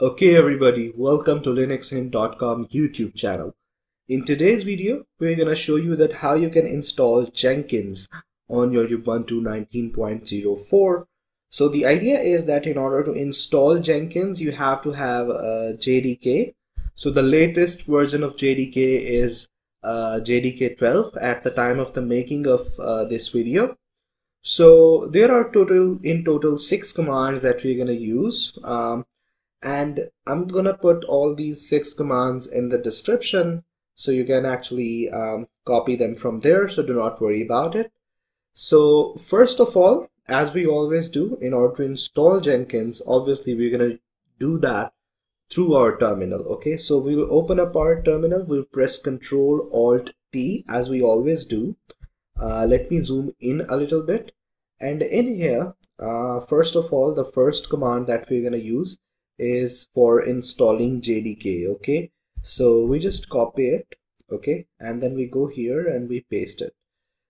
Okay everybody, welcome to linuxhint.com YouTube channel. In today's video, we're going to show you that how you can install Jenkins on your Ubuntu 19.04. So the idea is that in order to install Jenkins, you have to have a JDK. So the latest version of JDK is uh, JDK 12 at the time of the making of uh, this video. So there are total in total six commands that we're going to use. Um, and I'm gonna put all these six commands in the description so you can actually um, copy them from there so do not worry about it. So first of all as we always do in order to install Jenkins obviously we're gonna do that through our terminal okay? So we will open up our terminal we'll press Control Alt T as we always do. Uh, let me zoom in a little bit. And in here uh, first of all the first command that we're gonna use is for installing JDK okay? So we just copy it okay? And then we go here and we paste it.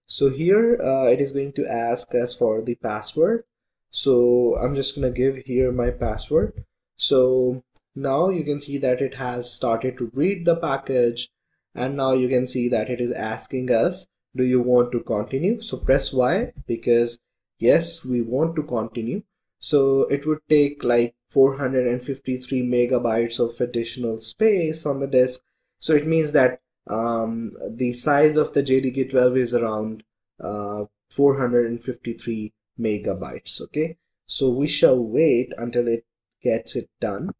So here uh, it is going to ask us for the password. So I'm just gonna give here my password. So now you can see that it has started to read the package and now you can see that it is asking us do you want to continue? So press Y because yes we want to continue so it would take like 453 megabytes of additional space on the disk. So it means that um, the size of the JDK 12 is around uh, 453 megabytes. Okay, so we shall wait until it gets it done.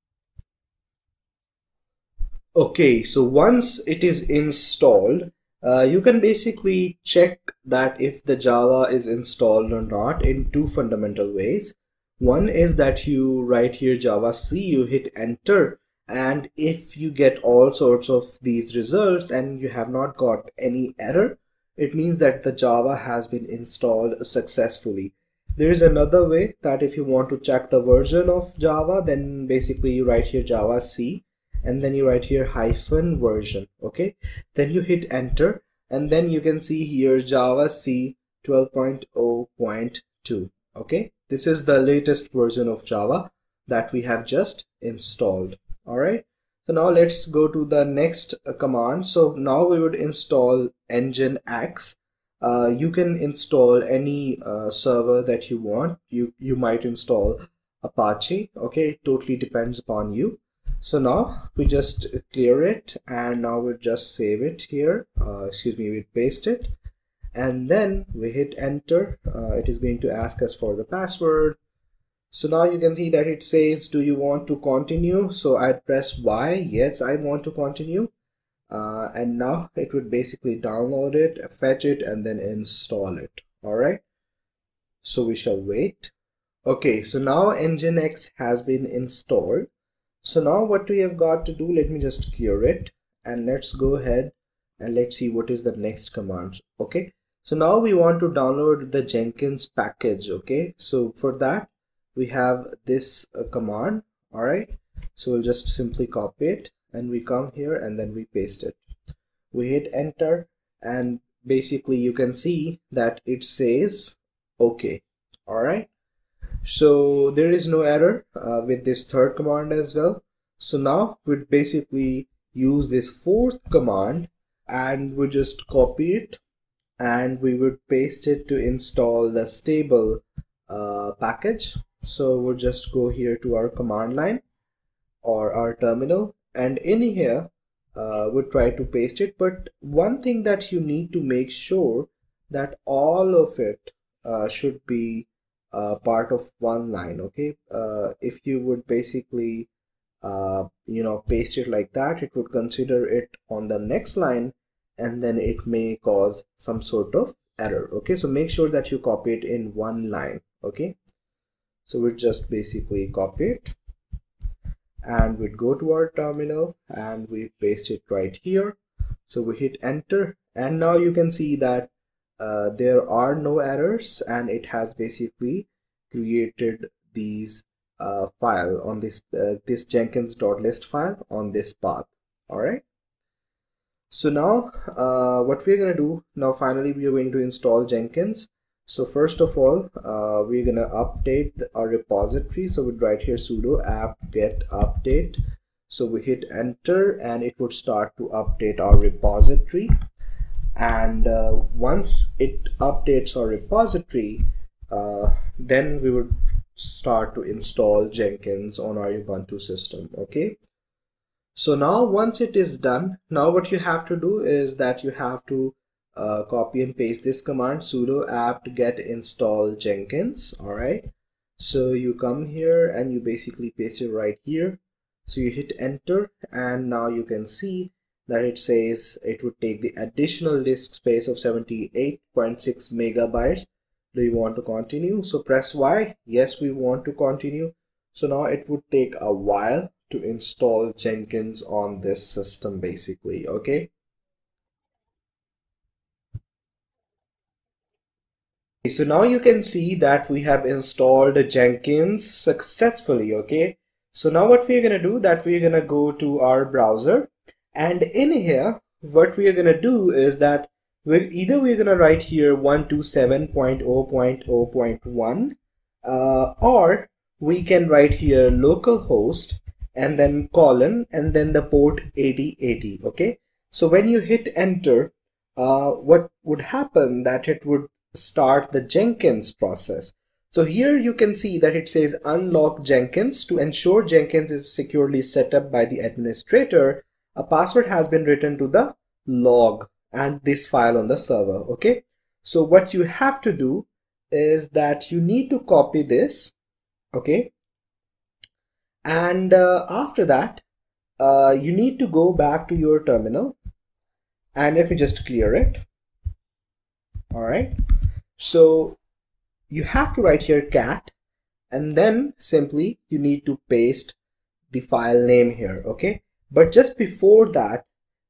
Okay, so once it is installed, uh, you can basically check that if the Java is installed or not in two fundamental ways. One is that you write here Java C, you hit enter and if you get all sorts of these results and you have not got any error, it means that the Java has been installed successfully. There is another way that if you want to check the version of Java, then basically you write here Java C and then you write here hyphen version, okay? Then you hit enter and then you can see here Java C 12.0.2, okay? This is the latest version of Java that we have just installed. All right. So now let's go to the next uh, command. So now we would install Nginx. Uh, you can install any uh, server that you want. You you might install Apache. Okay, it totally depends upon you. So now we just clear it and now we just save it here. Uh, excuse me, we paste it and then we hit enter. Uh, it is going to ask us for the password. So now you can see that it says do you want to continue? So I'd press Y. Yes I want to continue. Uh, and now it would basically download it fetch it and then install it. All right? So we shall wait. Okay so now nginx has been installed. So now what we have got to do let me just clear it. And let's go ahead and let's see what is the next command. Okay so now we want to download the Jenkins package. Okay. So for that we have this uh, command. All right. So we'll just simply copy it and we come here and then we paste it. We hit enter and basically you can see that it says okay. All right. So there is no error uh, with this third command as well. So now we basically use this fourth command and we just copy it and we would paste it to install the stable uh, package. So we'll just go here to our command line or our terminal and in here uh, we'll try to paste it. But one thing that you need to make sure that all of it uh, should be uh, part of one line okay? Uh, if you would basically uh, you know paste it like that it would consider it on the next line and then it may cause some sort of error okay? So make sure that you copy it in one line okay? So we just basically copy it and we'd go to our terminal and we paste it right here. So we hit enter and now you can see that uh, there are no errors and it has basically created these uh, file on this uh, this jenkins.list file on this path all right so now uh, what we're going to do now finally we are going to install Jenkins. So first of all uh, we're gonna update our repository. So we'd write here sudo apt get update. So we hit enter and it would start to update our repository. And uh, once it updates our repository uh, then we would start to install Jenkins on our Ubuntu system okay so now once it is done now what you have to do is that you have to uh, copy and paste this command sudo apt get install Jenkins alright? So you come here and you basically paste it right here. So you hit enter and now you can see that it says it would take the additional disk space of 78.6 megabytes. Do you want to continue? So press y. Yes we want to continue. So now it would take a while to install jenkins on this system basically okay? So now you can see that we have installed jenkins successfully okay? So now what we're going to do that we're going to go to our browser and in here what we are going to do is that we're either we're going to write here 127.0.0.1 uh, or we can write here localhost and then colon and then the port 8080 okay? So when you hit enter uh, what would happen that it would start the Jenkins process. So here you can see that it says unlock Jenkins to ensure Jenkins is securely set up by the administrator. A password has been written to the log and this file on the server okay? So what you have to do is that you need to copy this okay and uh, after that uh, you need to go back to your terminal. And let me just clear it. All right so you have to write here cat. And then simply you need to paste the file name here okay? But just before that,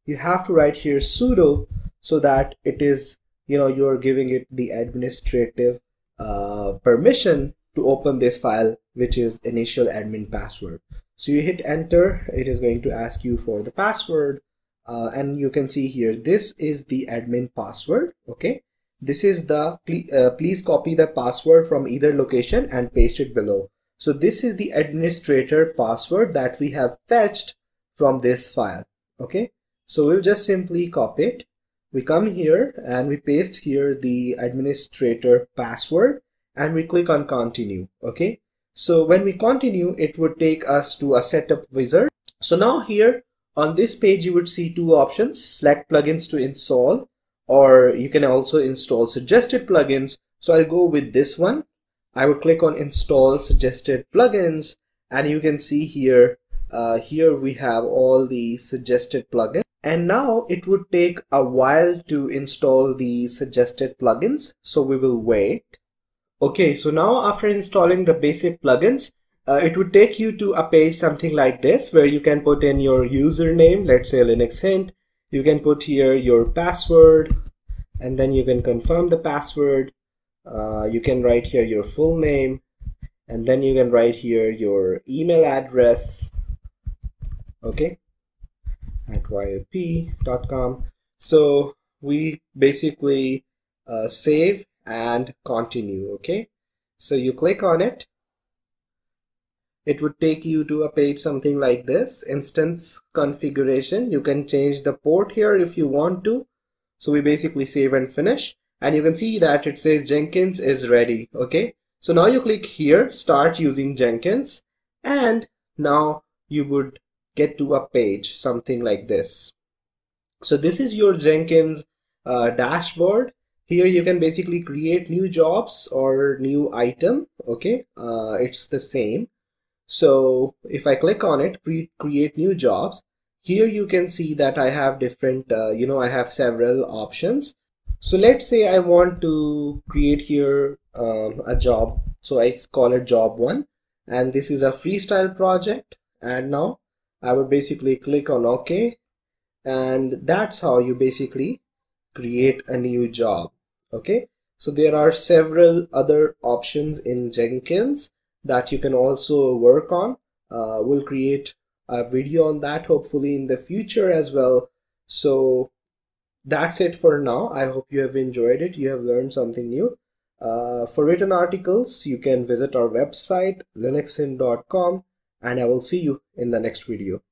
you have to write here sudo so that it is, you know, you're giving it the administrative uh, permission to open this file, which is initial admin password. So you hit enter, it is going to ask you for the password. Uh, and you can see here, this is the admin password. Okay. This is the, uh, please copy the password from either location and paste it below. So this is the administrator password that we have fetched from this file okay so we'll just simply copy it we come here and we paste here the administrator password and we click on continue okay so when we continue it would take us to a setup wizard. So now here on this page you would see two options select plugins to install or you can also install suggested plugins. So I'll go with this one. I would click on install suggested plugins and you can see here uh, here we have all the suggested plugins. And now it would take a while to install the suggested plugins so we will wait okay so now after installing the basic plugins uh, it would take you to a page something like this where you can put in your username let's say linux hint. You can put here your password and then you can confirm the password. Uh, you can write here your full name and then you can write here your email address. Okay at yip.com so we basically uh, save and continue okay? So you click on it. It would take you to a page something like this instance configuration. You can change the port here if you want to. So we basically save and finish. And you can see that it says Jenkins is ready okay? So now you click here start using Jenkins. And now you would get to a page something like this. So this is your Jenkins uh, dashboard here you can basically create new jobs or new item okay? Uh, it's the same. So if I click on it create new jobs here you can see that I have different uh, you know I have several options. So let's say I want to create here um, a job. So I call it job one and this is a freestyle project. And now I would basically click on OK and that's how you basically create a new job okay? So there are several other options in Jenkins that you can also work on. Uh, we'll create a video on that hopefully in the future as well. So that's it for now. I hope you have enjoyed it. You have learned something new. Uh, for written articles, you can visit our website linuxhint.com and I will see you in the next video.